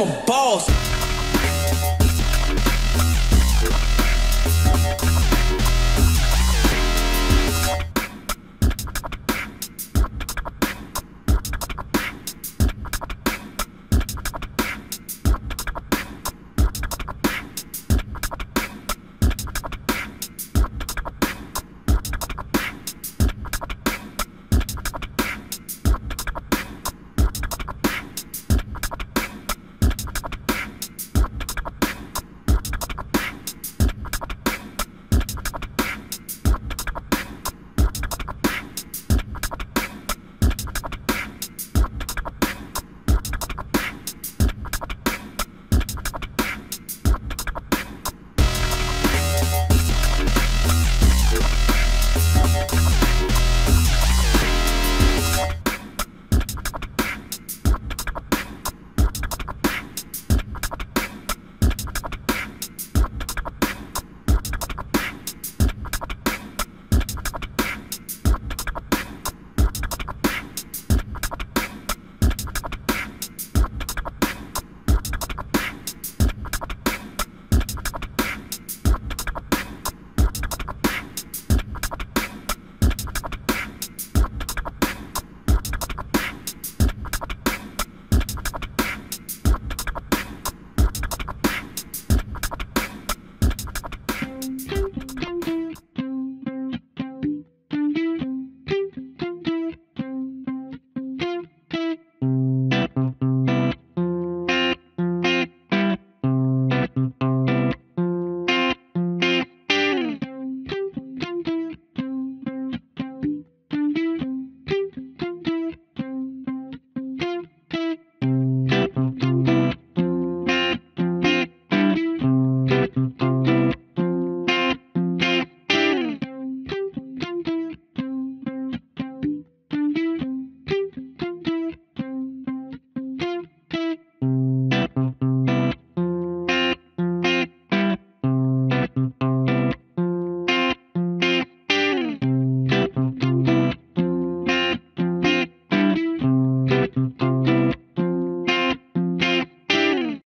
I'm a boss.